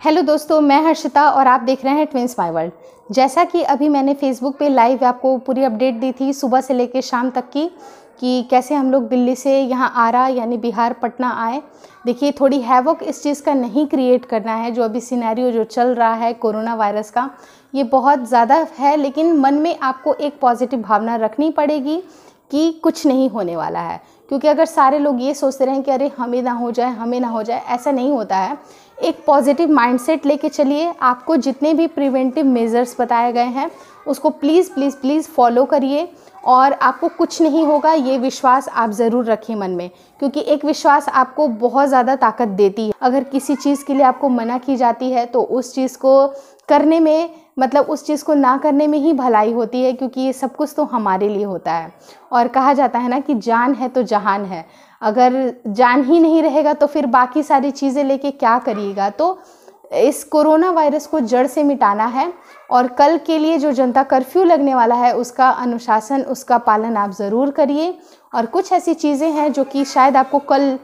Hello दोस्तों, मैं हर्षिता और आप देख रहे हैं ट्विंस माई वर्ल्ड जैसा कि अभी मैंने फेसबुक पे लाइव आपको पूरी अपडेट दी थी सुबह से लेकर शाम तक की, कि कैसे हम लोग दिल्ली से यहाँ आरा यानी बिहार, पटना आए। देखिए, थोड़ी हैवक इस चीज़ का नहीं क्रिएट करना है, जो अभी सिनेरियो जो चल रहा है कोरोना वायरस का, ये बहुत ज़्यादा है, लेकिन मन में आपको एक पॉजिटिव भावना रखनी पड़ेगी। कि कुछ नहीं होने वाला है। क्योंकि अगर सारे लोग ये सोचते रहें कि अरे हमें ना हो जाए, हमें ना हो जाए, ऐसा नहीं होता है। एक पॉजिटिव माइंडसेट लेके चलिए। आपको जितने भी प्रिवेंटिव मेजर्स बताए गए हैं, उसको प्लीज़ प्लीज़ प्लीज़ फॉलो करिए। और आपको कुछ नहीं होगा, ये विश्वास आप ज़रूर रखें मन में, क्योंकि एक विश्वास आपको बहुत ज़्यादा ताकत देती है। अगर किसी चीज़ के लिए आपको मना की जाती है तो उस चीज़ को करने में मतलब उस चीज़ को ना करने में ही भलाई होती है, क्योंकि ये सब कुछ तो हमारे लिए होता है। और कहा जाता है ना कि जान है तो जहान है। अगर जान ही नहीं रहेगा तो फिर बाकी सारी चीज़ें लेके क्या करिएगा? तो इस कोरोना वायरस को जड़ से मिटाना है और कल के लिए जो जनता कर्फ्यू लगने वाला है, उसका अनुशासन, उसका पालन आप ज़रूर करिए। और कुछ ऐसी चीज़ें हैं जो कि शायद आपको कल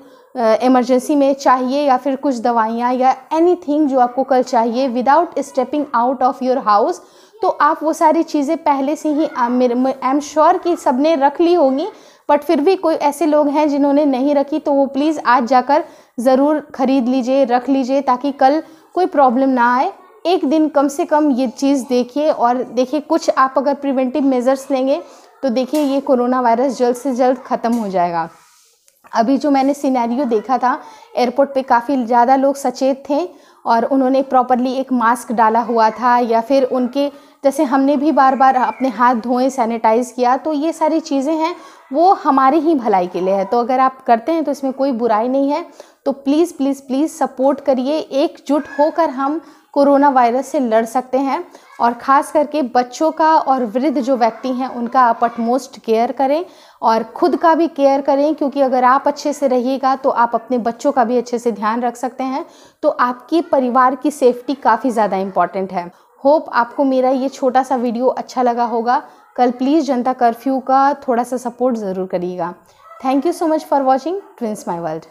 इमरजेंसी में चाहिए या फिर कुछ दवाइयाँ या एनीथिंग जो आपको कल चाहिए without stepping out of your house तो आप वो सारी चीज़ें पहले से ही आई एम श्योर कि सबने रख ली होगी बट फिर भी कोई ऐसे लोग हैं जिन्होंने नहीं रखी तो वो प्लीज़ आज जाकर ज़रूर ख़रीद लीजिए, रख लीजिए ताकि कल कोई प्रॉब्लम ना आए, एक दिन कम से कम ये चीज़ देखिए और देखिए कुछ आप अगर प्रिवेंटिव मेजर्स लेंगे तो देखिए ये कोरोना वायरस जल्द से जल्द ख़त्म हो जाएगा। अभी जो मैंने सिनेरियो देखा था एयरपोर्ट पे काफ़ी ज़्यादा लोग सचेत थे और उन्होंने प्रॉपरली एक मास्क डाला हुआ था या फिर उनके, जैसे हमने भी बार बार अपने हाथ धोए सैनिटाइज़ किया तो ये सारी चीज़ें हैं, वो हमारी ही भलाई के लिए है। तो अगर आप करते हैं तो इसमें कोई बुराई नहीं है। तो प्लीज़ प्लीज़ प्लीज़ सपोर्ट करिए, एकजुट होकर हम कोरोना वायरस से लड़ सकते हैं और ख़ास करके बच्चों का और वृद्ध जो व्यक्ति हैं, उनका आप अटमोस्ट केयर करें और खुद का भी केयर करें, क्योंकि अगर आप अच्छे से रहिएगा तो आप अपने बच्चों का भी अच्छे से ध्यान रख सकते हैं। तो आपकी परिवार की सेफ्टी काफ़ी ज़्यादा इंपॉर्टेंट है। होप आपको मेरा ये छोटा सा वीडियो अच्छा लगा होगा। कल प्लीज़ जनता कर्फ्यू का थोड़ा सा सपोर्ट ज़रूर करिएगा। Thank you so much for watching twins my world